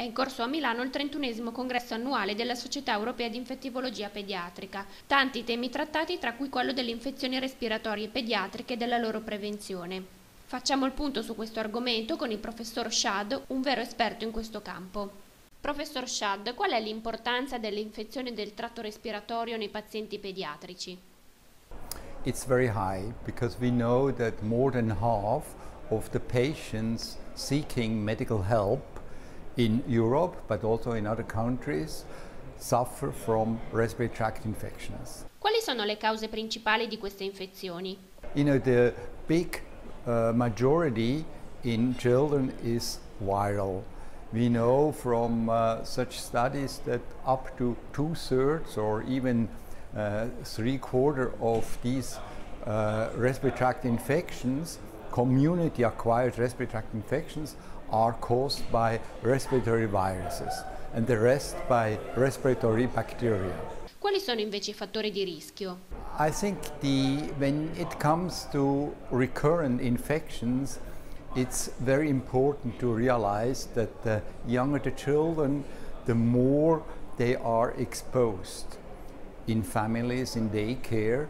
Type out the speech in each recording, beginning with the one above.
È in corso a Milano il 31 congresso annuale della Società Europea di Infettivologia Pediatrica. Tanti temi trattati, tra cui quello delle infezioni respiratorie pediatriche e della loro prevenzione. Facciamo il punto su questo argomento con il professor Shad, un vero esperto in questo campo. Professor Shad, qual è l'importanza delle infezioni del tratto respiratorio nei pazienti pediatrici? It's very high because we know that more than half of the patients seeking medical help in Europe, but also in other countries, suffer from respiratory tract infections. Quali sono le cause principali di queste infezioni? You know, the big uh, majority in children is viral. We know from uh, such studies that up to two thirds or even uh, three quarter of these uh, respiratory tract infections, community acquired respiratory tract infections, are caused by respiratory viruses and the rest by respiratory bacteria. Quali sono invece i fattori di rischio? I think the, when it comes to recurrent infections, it's very important to realize that the younger the children, the more they are exposed in families, in daycare,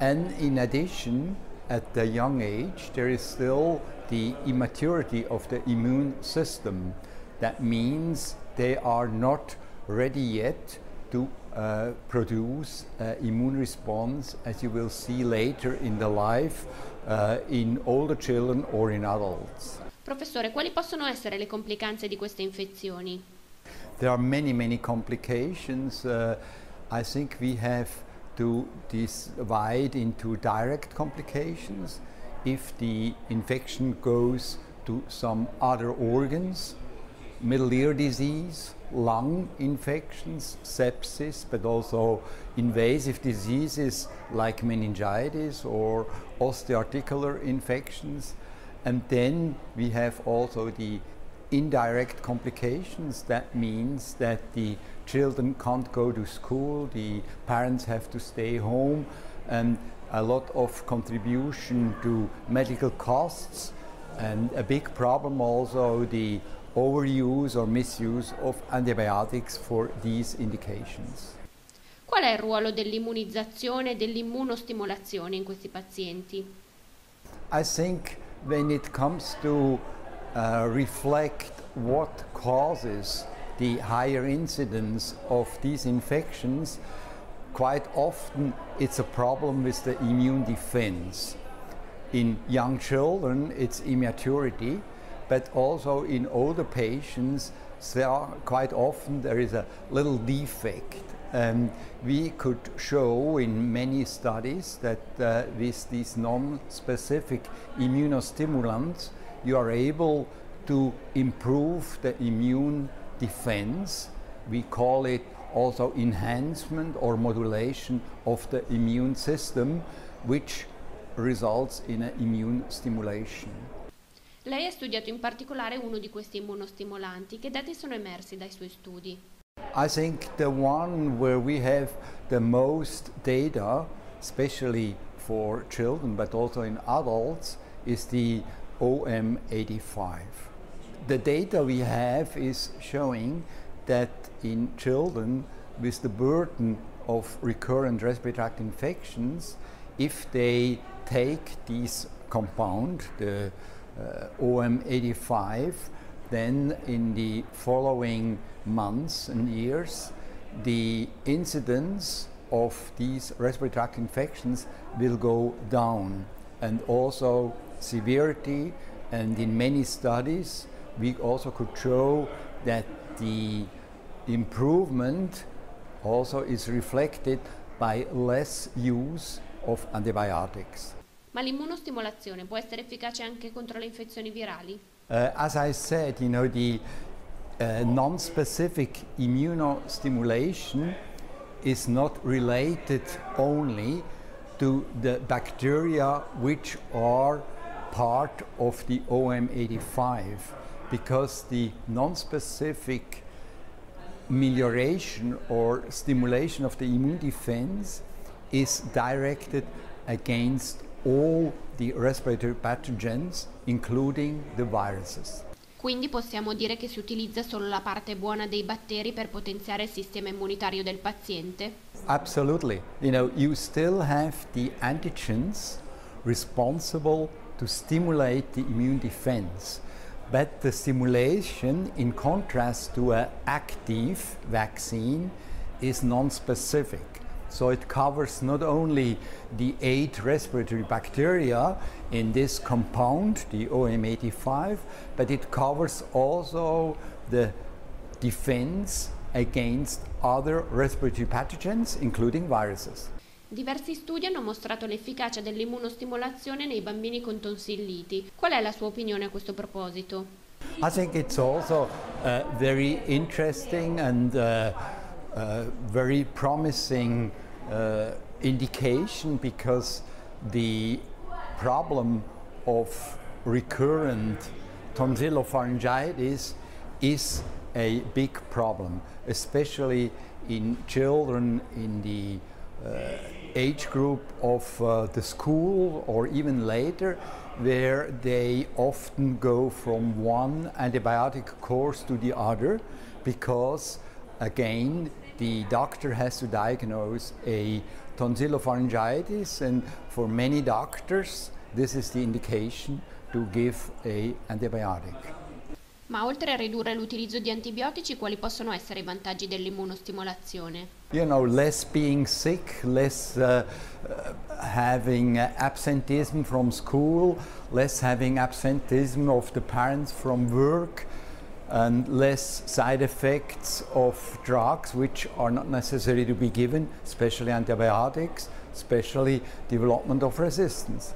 and in addition, at the young age, there is still the immaturity of the immune system. That means they are not ready yet to uh, produce uh, immune response, as you will see later in the life, uh, in older children or in adults. Professore, quali possono essere le complicanze di queste infezioni? There are many, many complications. Uh, I think we have to divide into direct complications if the infection goes to some other organs, middle ear disease, lung infections, sepsis, but also invasive diseases like meningitis or osteoarticular infections. And then we have also the indirect complications. That means that the children can't go to school, the parents have to stay home, and a lot of contribution to medical costs, and a big problem also the overuse or misuse of antibiotics for these indications. Qual è il ruolo dell'immunizzazione e dell'immunostimolazione in questi pazienti? I think when it comes to uh, reflect what causes the higher incidence of these infections, quite often it's a problem with the immune defense. In young children, it's immaturity, but also in older patients, there are, quite often there is a little defect. Um, we could show in many studies that uh, with these non-specific immunostimulants, you are able to improve the immune defense. We call it also enhancement or modulation of the immune system, which results in an immune stimulation. Lei ha studiato in particolare uno di questi immunostimolanti. Che dati sono emersi dai suoi studi? I think the one where we have the most data, especially for children but also in adults, is the OM85. The data we have is showing that in children with the burden of recurrent respiratory tract infections, if they take this compound, the uh, OM85, then in the following months and years, the incidence of these respiratory tract infections will go down and also severity and in many studies we also could show that the improvement also is reflected by less use of antibiotics. Ma l'immunostimolazione può essere efficace anche contro le infezioni virali? Uh, as I said, you know, the uh, non-specific immunostimulation is not related only to the bacteria which are part of the OM85 because the non-specific melioration or stimulation of the immune defense is directed against all the respiratory pathogens, including the viruses. Quindi possiamo dire che si utilizza solo la parte buona dei batteri per potenziare il sistema immunitario del paziente? Absolutely. You know, you still have the antigens responsible to stimulate the immune defense. But the stimulation, in contrast to an active vaccine, is non-specific. So it covers not only the eight respiratory bacteria in this compound, the OM85, but it covers also the defense against other respiratory pathogens, including viruses. Diversi studi hanno mostrato l'efficacia dell'immunostimolazione nei bambini con tonsilliti. Qual è la sua opinione a questo proposito? I think it's also uh, very interesting and uh, uh, very promising uh, indication because the problem of recurrent tonsillopharyngitis is a big problem, especially in children in the uh, age group of uh, the school or even later, where they often go from one antibiotic course to the other because, again, the doctor has to diagnose a tonsillopharyngitis, and for many doctors, this is the indication to give a antibiotic. Ma oltre a ridurre l'utilizzo di antibiotici, quali possono essere i vantaggi dell'immunostimolazione? You know, less being sick, less uh, uh, having absenteeism from school, less having absenteeism of the parents from work, and less side effects of drugs which are not necessary to be given, especially antibiotics, especially development of resistance.